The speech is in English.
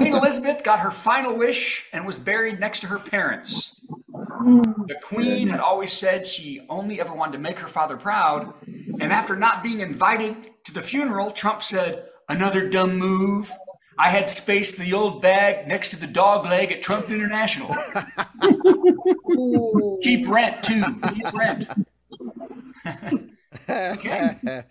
Queen Elizabeth got her final wish and was buried next to her parents. The Queen had always said she only ever wanted to make her father proud. And after not being invited to the funeral, Trump said, Another dumb move. I had spaced the old bag next to the dog leg at Trump International. Cheap rent, too. Cheap rent. okay.